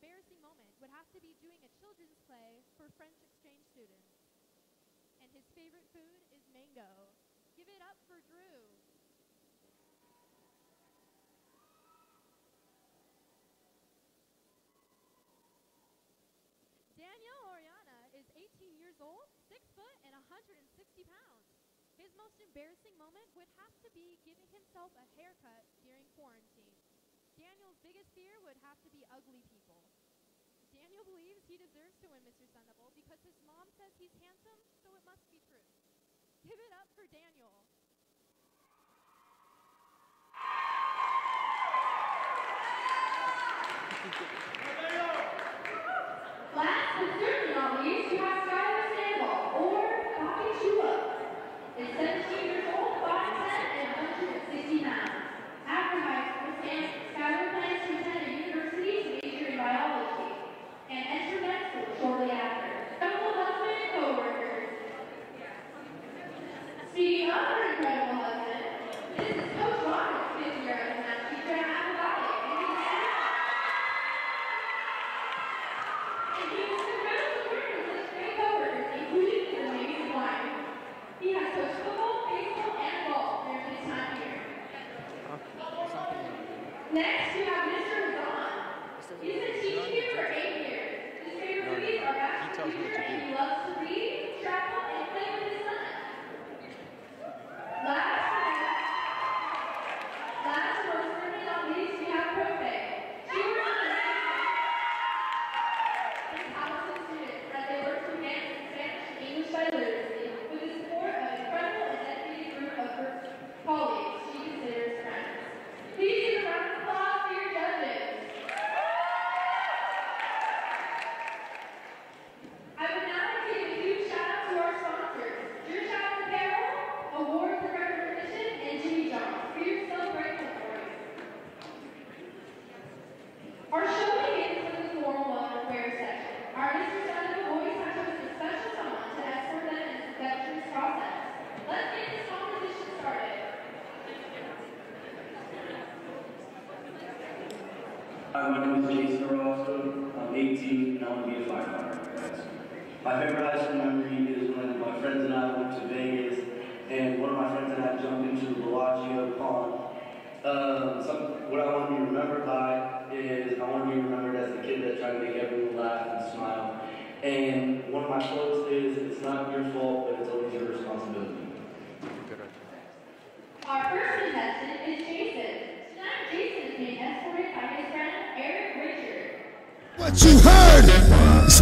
embarrassing moment would have to be doing a children's play for French exchange students. And his favorite food is mango. Give it up for Drew. Daniel Oriana is 18 years old, 6 foot, and 160 pounds. His most embarrassing moment would have to be giving himself a haircut during quarantine. Daniel's biggest fear would have to be ugly people. Daniel believes he deserves to win Mr. Sundevil because his mom says he's handsome, so it must be true. Give it up for Daniel.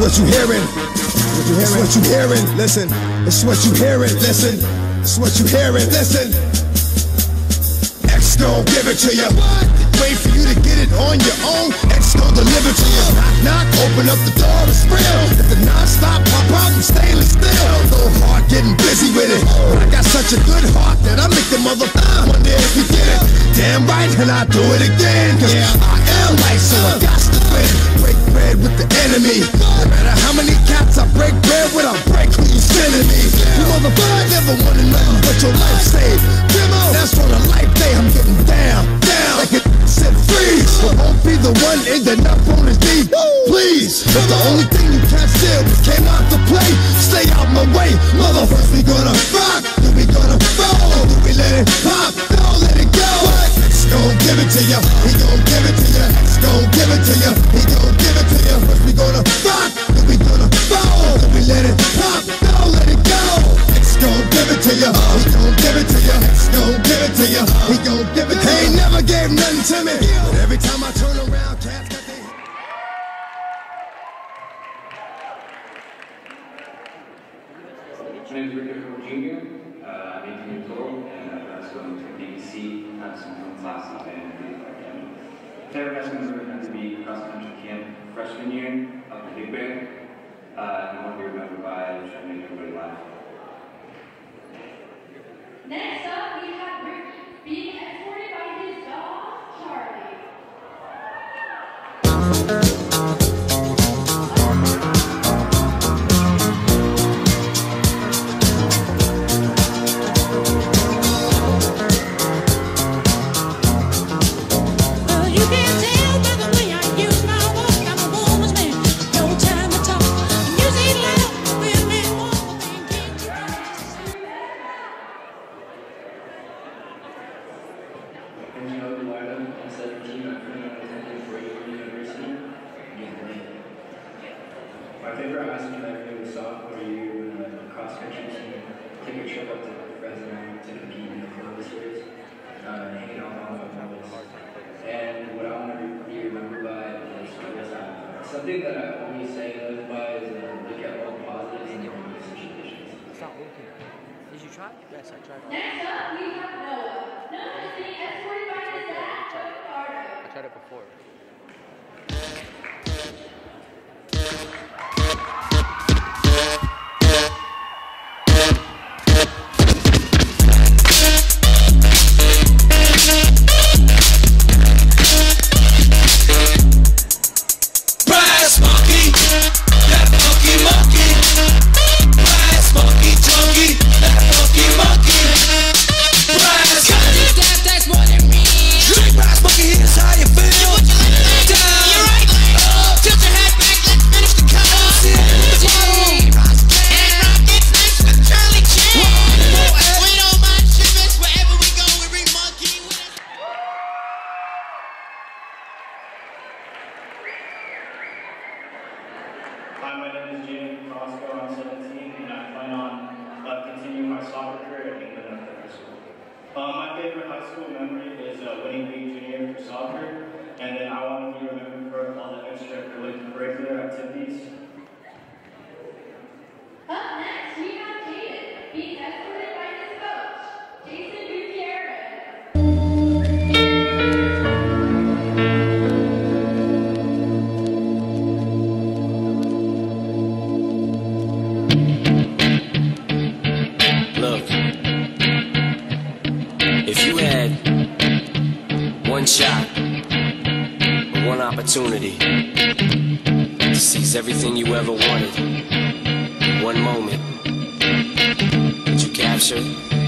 It's what you hearing. It's what you hearing. Listen, it's what you hearing. Listen, it's what you hearing. Listen. Gon' give it to you. Wait for you to get it on your own. X gon' deliver to you. Knock, knock, open up the door, it's real. If the non-stop pop out, I'm stainless steel. Go hard, getting busy with it. But I got such a good heart that I make the mother wonder if you get it. Damn right, and I do it again. Cause I am light, so I got to win. Break bread with the enemy. No matter how many cats I break bread with, I break who you sending me. You motherfucker never wanted nothing but your life saved. That's on a life day, I'm getting down, down. Like it said freeze. But won't be the one ending up on his knee. Please, if the only thing you can't steal came out to play, stay out my way. Motherfuckers, we gonna rock, then we gonna roll. Then we let it pop, don't let it go. X gon' give it to ya, he gon' give it to ya. X gon' give it to ya, he gon' give it to ya. First we gonna rock, then we gonna roll. Then we let it pop, don't let it go. Gon' give it to ya, he gon' give it to ya. X gon' give it to ya, he gon' give it to ya. He ain't never gave nothing to me, but every time I turn around, cats got their My name is. Uh, I'm 18 years old, and I'm going to VVC, have some fun classes, and wrestling member had to be cross country camp freshman year up in Bear. Uh, and I want to be remembered by trying to make everybody laugh. Next up, we have being escorted by his dog, Charlie. I'm Joe Eduardo. I'm 17. I'm currently attending Braden University. My favorite high school memory was sophomore year when uh, cross country team took a trip up to Fresno to compete in the Columbus race, uh, hanging out with all my boys. And what I want to be remembered by is was, uh, something that I always say and live by is uh, look at all the positives in the situations. It's not working. Did you try? Yes, I tried. Next up, we have Noah. Noah is being escorted by his dad, Ricardo. I tried it before. Had one shot, one opportunity. To seize everything you ever wanted, one moment, would you capture? it? Or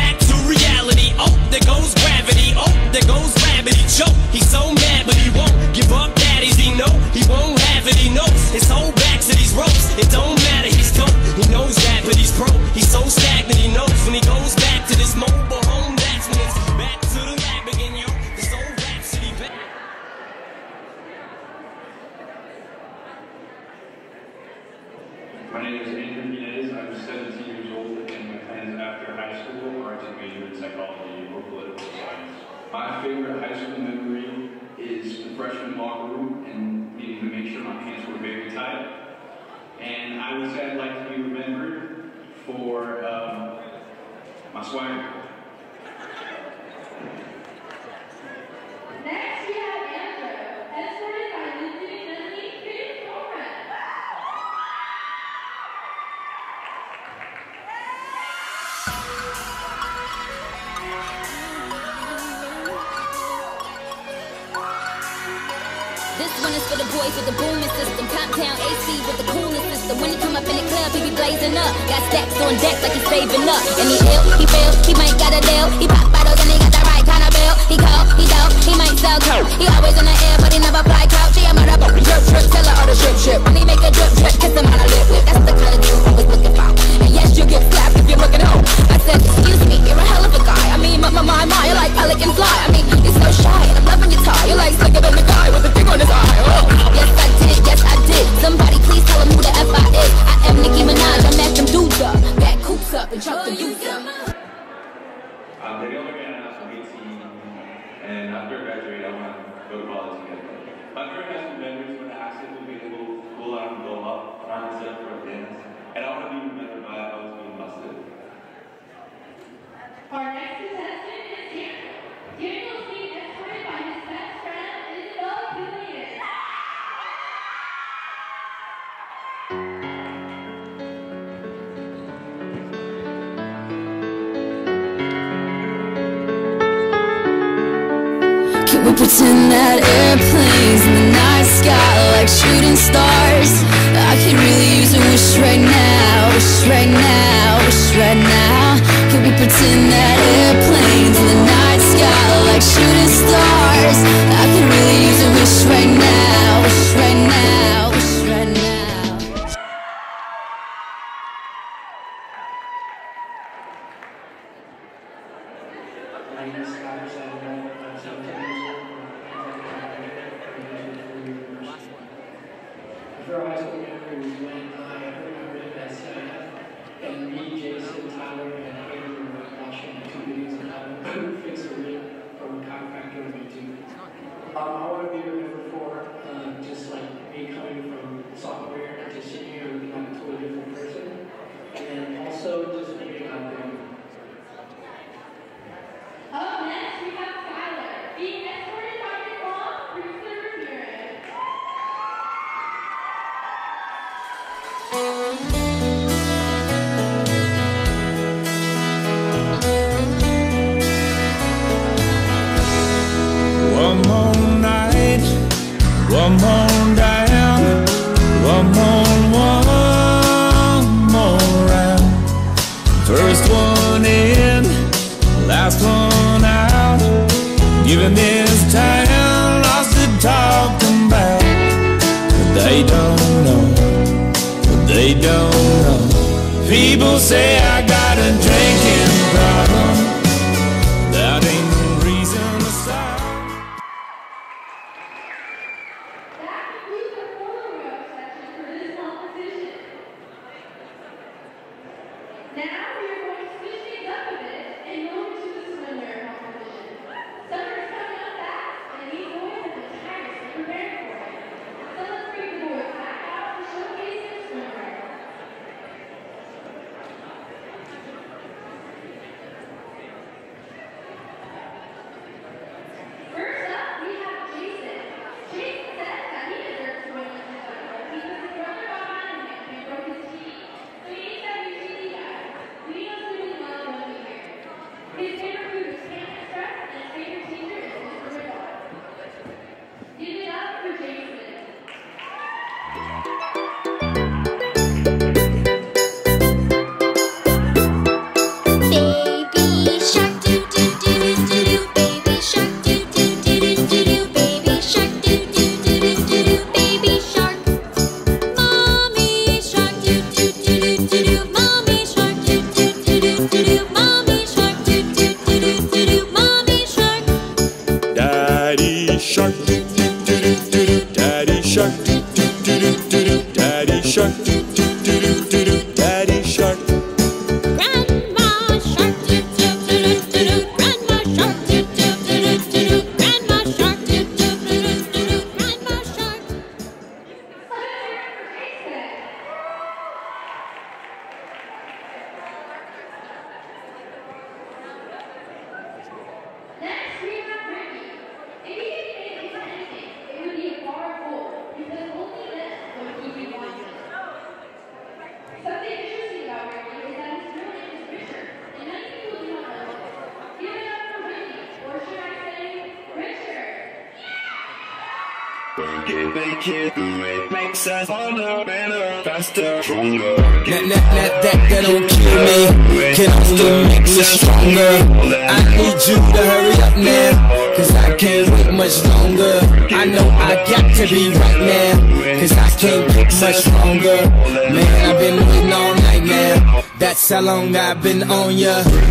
Oh, there goes gravity. Oh, there goes rabbit. He choke. He's so mad, but he won't give up. Daddies, he know he won't have it. He knows his whole back to these ropes. It don't matter. He's dope. He knows that, but he's pro. He's so stagnant. He knows when he goes back to this mobile favorite high school memory is the freshman locker room and needing to make sure my pants were very tight. And I would say I'd like to be remembered for um, my swagger. Next, we have Andrew, escorted by one is for the boys with the booming system. Top down AC with the coolest system. When he come up in the club, he be blazing up. Got stacks on deck like he's saving up. And he ill, he feel, he might got a deal. He pop bottles and he got the right kind of bill. He cold, he dope, he might sell coke. He always in the One more, one more round. First one in, last one out. Giving this town lots to talk about. But they don't know, they don't know. People say shut it how long I've been on ya.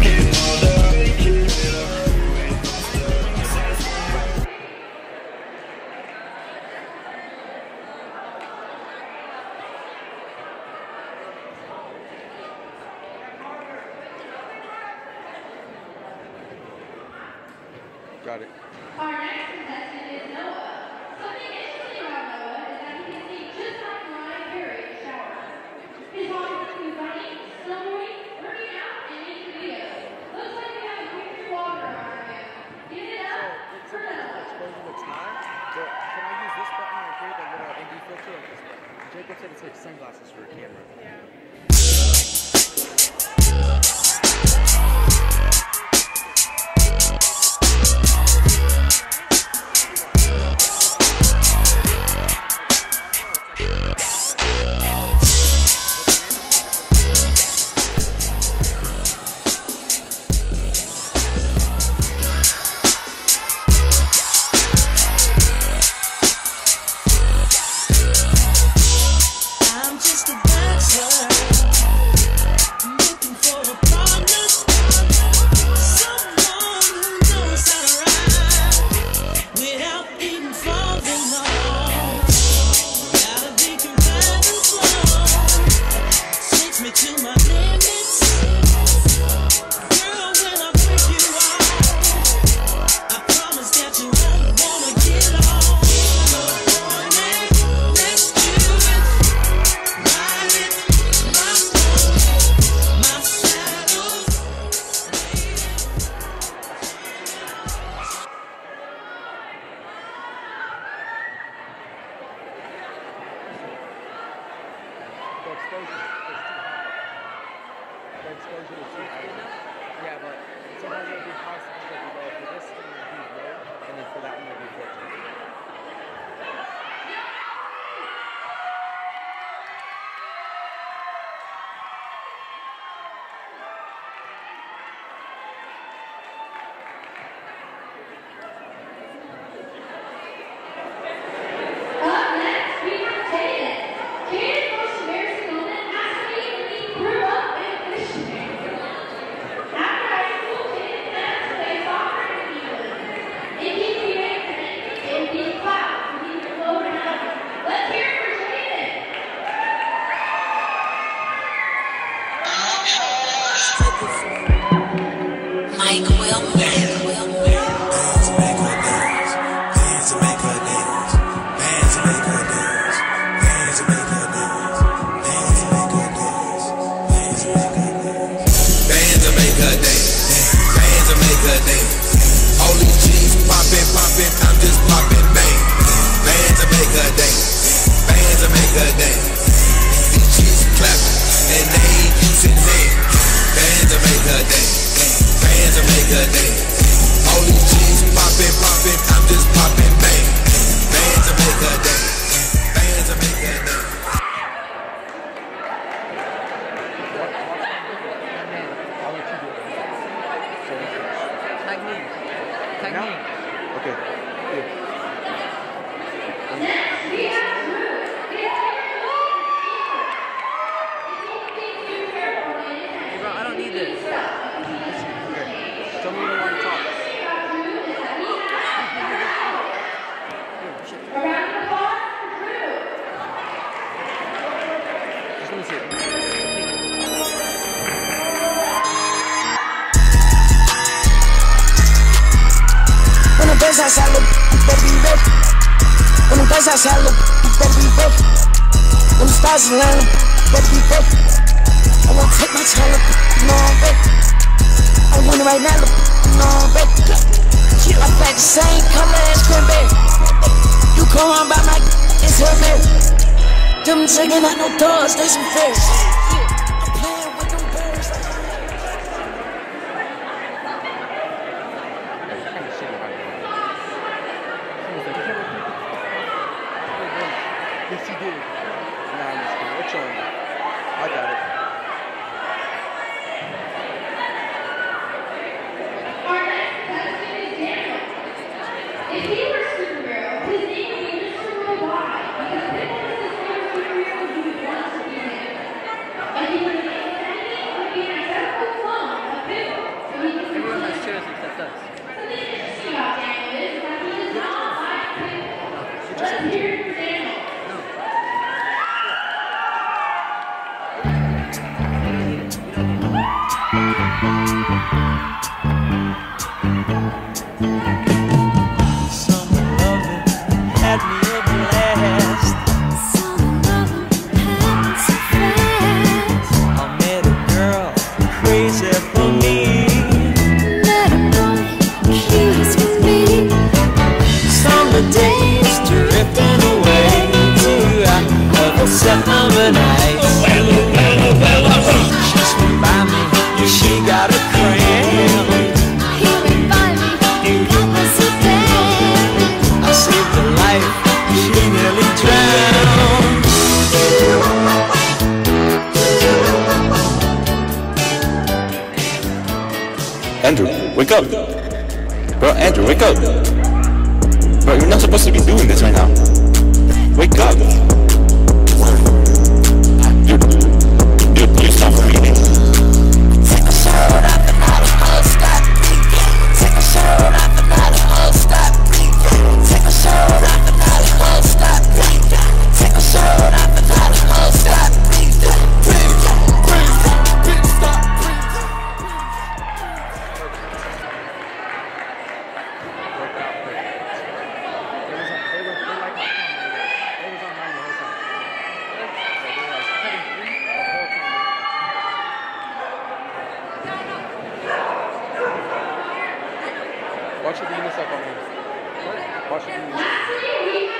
Watch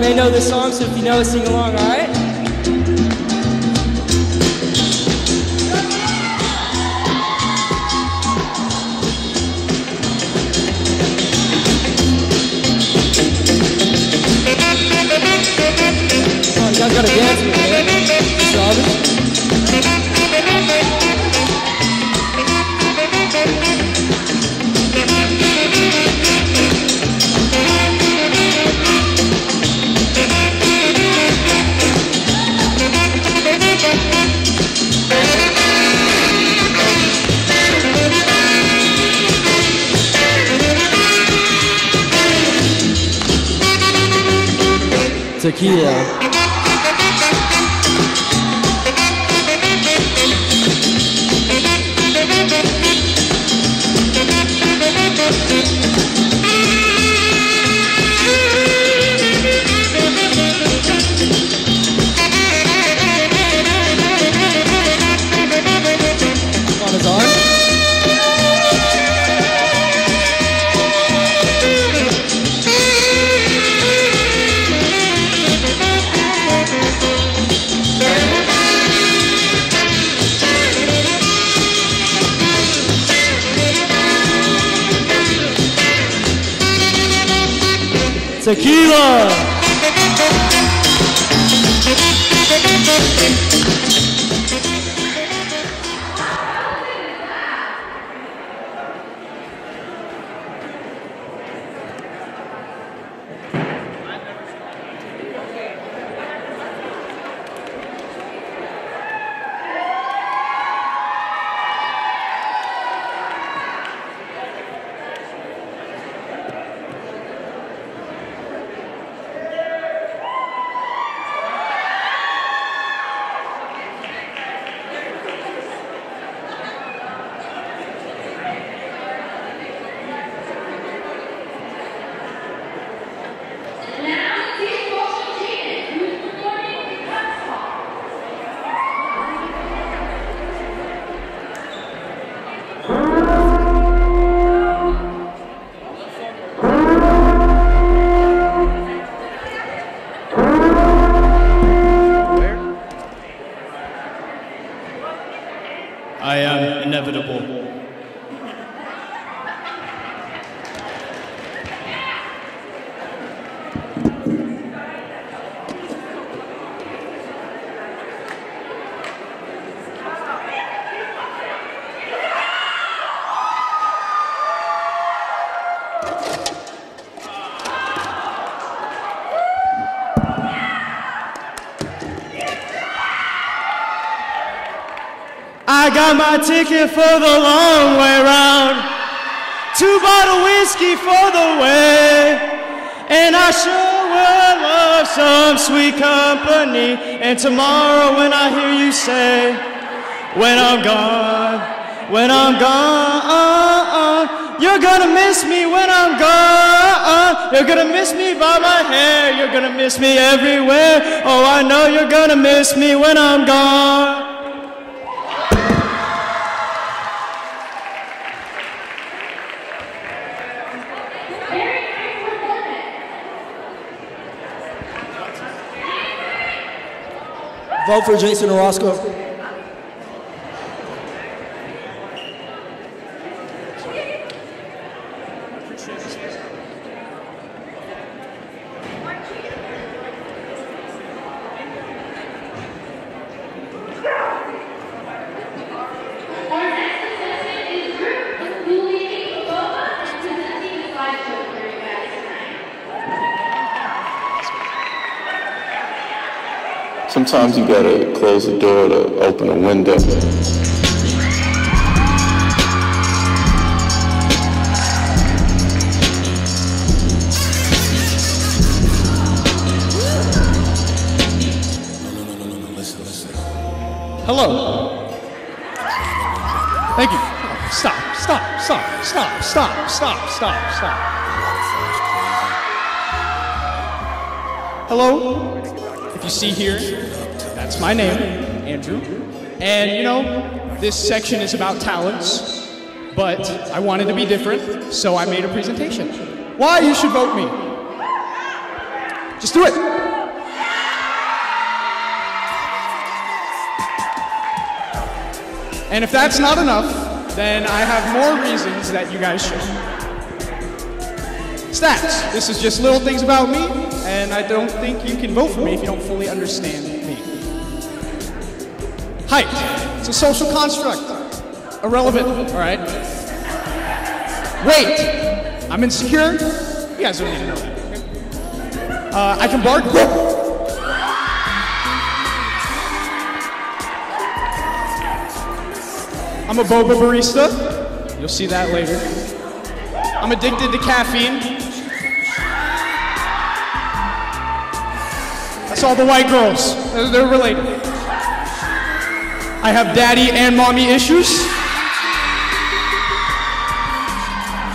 may know the song, so if you know sing along, alright? Tequila. On Shakira. Inevitable. I got my ticket for the long way round. Two bottle whiskey for the way. And I sure would love some sweet company. And tomorrow when I hear you say, when I'm gone, when I'm gone, you're gonna miss me when I'm gone. You're gonna miss me by my hair. You're gonna miss me everywhere. Oh, I know you're gonna miss me when I'm gone. Vote for Jason Orozco. Our next assessment is group who leading Boba and presenting the slideshow for you guys tonight. Sometimes you gotta close the door to open a window. Hello. Thank you. Stop, stop, stop, stop, stop, stop, stop, stop. Hello. If you see here, that's my name, Andrew. And you know, this section is about talents, but I wanted to be different, so I made a presentation. Why you should vote me. Just do it. And if that's not enough, then I have more reasons that you guys should. Stats. This is just little things about me, and I don't think you can vote for me if you don't fully understand. Height. It's a social construct. Irrelevant, all right? Weight. I'm insecure. You guys don't need to know that. Uh, I can bark. I'm a boba barista. You'll see that later. I'm addicted to caffeine. That's all the white girls. They're, they're related. I have daddy and mommy issues.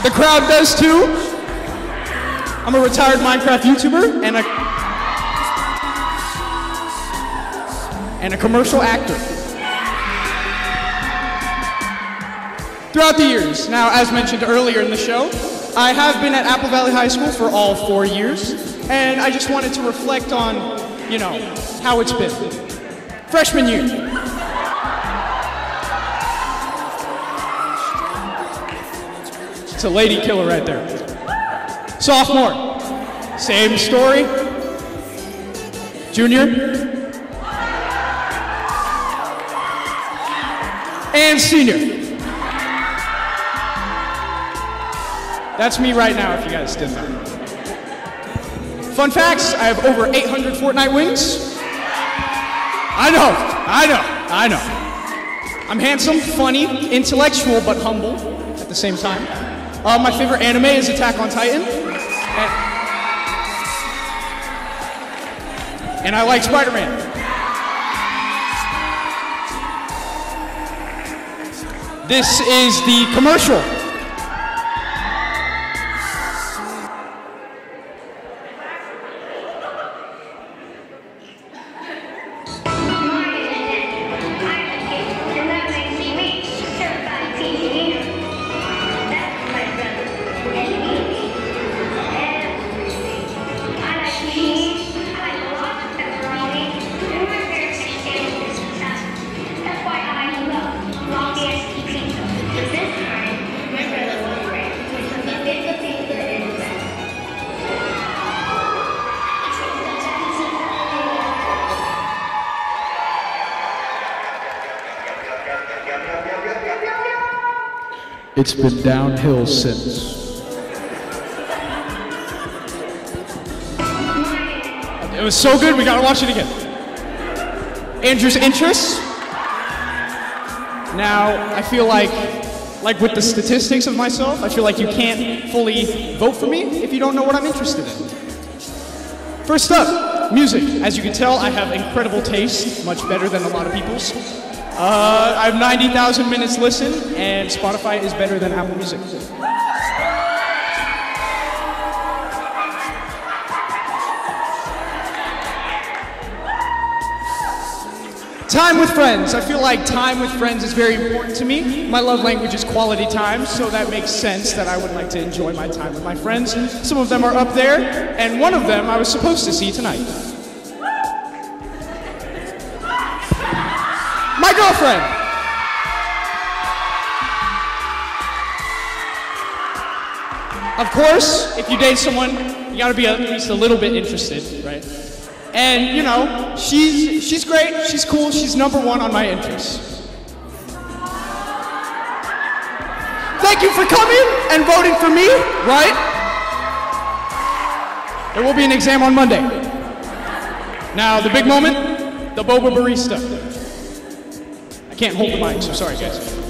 The crowd does too. I'm a retired Minecraft YouTuber and a and a commercial actor. Throughout the years, now as mentioned earlier in the show, I have been at Apple Valley High School for all four years, and I just wanted to reflect on, you know, how it's been. Freshman year. A lady killer right there. Sophomore, same story. Junior, and senior. That's me right now, if you guys didn't know. Fun facts I have over 800 Fortnite wins. I know, I know, I know. I'm handsome, funny, intellectual, but humble at the same time. Uh, my favorite anime is Attack on Titan. And, and I like Spider Man. This is the commercial. It's been downhill since. It was so good, we gotta watch it again. Andrew's interests. Now, I feel like, like with the statistics of myself, I feel like you can't fully vote for me if you don't know what I'm interested in. First up, music. As you can tell, I have incredible taste, much better than a lot of people's. Uh, I have 90,000 minutes listened, and Spotify is better than Apple Music. Time with friends. I feel like time with friends is very important to me. My love language is quality time, so that makes sense that I would like to enjoy my time with my friends. Some of them are up there, and one of them I was supposed to see tonight. Of course, if you date someone, you gotta be at least a little bit interested, right? And you know, she's she's great, she's cool, she's number one on my interests. Thank you for coming and voting for me, right? There will be an exam on Monday. Now, the big moment, the boba barista. Can't hold the mic, so sorry, guys.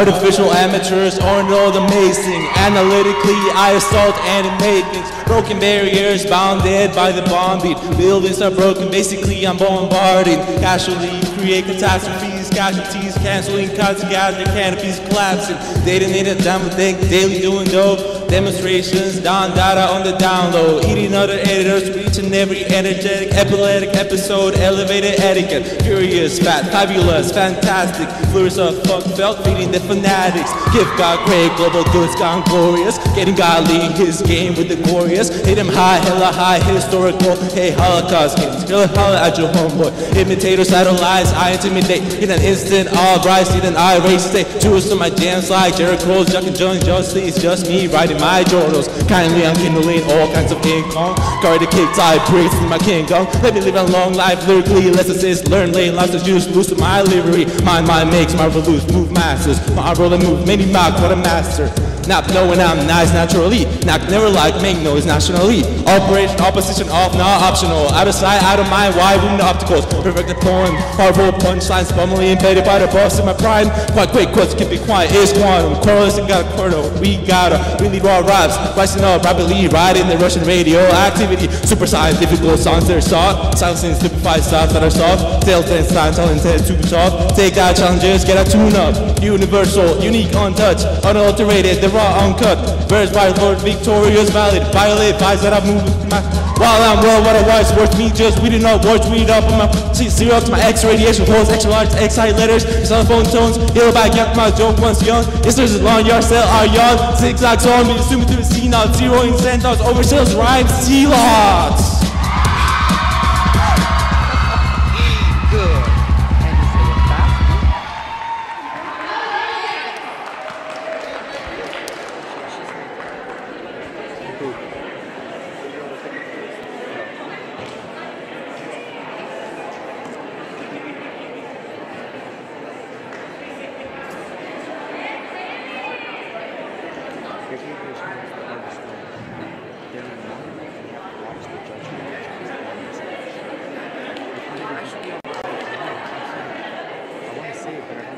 Artificial amateurs aren't all amazing. Analytically, I assault things. Broken barriers, bounded by the bomb beat. Buildings are broken, basically I'm bombarding. Casually create catastrophes, casualties, canceling cuts, gather canopies collapsing. Detonated down with think, daily doing dope. Demonstrations, down data on the download. Eating other editors, reach and every energetic, epileptic episode, elevated etiquette. Furious, fat, fabulous, fantastic. Flourish of fuck felt, feeding the fanatics. give God great, global goods gone glorious. Getting godly, his game with the glorious. Hit him high, hella high, historical. Hey, Holocaust games, holla at your homeboy. Imitator satellites, I intimidate. In an instant, rise, in an I race state. Tours to my jams like Jericho's, Juck and Jones, justly, it's just me writing my journals. Kindly unkindling all kinds of income. Guard the tie breaks in my kingdom. Let me live a long life lyrically. Let's assist, learn lane, lots of juice, loose my livery. My mind makes my revolute, move masters. My roll and move, many mock, what a master. Not knowing I'm nice naturally. Not never like make noise nationally. Operation, opposition off, not optional. Out of sight, out of mind, why wouldn't the opticals? Perfect poem, powerful punchlines, firmly invaded by the boss in my prime. Quite quick, quotes keep it quiet, it's quantum. Chorus and got a quarter. We gotta really raw raps, rising up rapidly, riding the Russian radio activity. Super scientific songs that are soft, silencing stupefied thoughts that are soft. Tales and signs all intended to be soft. Take out challenges, get a tune up. Universal, unique, untouched, unadulterated, the raw, uncut. Verse by Lord, victorious, valid. Violate vibes that I move with my. While I'm well, what a wise worth me just reading up words, read up on my see, zero to my X radiation pulse, extra large X high letters, cell phone tones, yellow back after my joke once young. This a long yard sale, young, zigzags on me, assuming through the scene now, zeroing cent over sales, rhymes, sea lots. safer.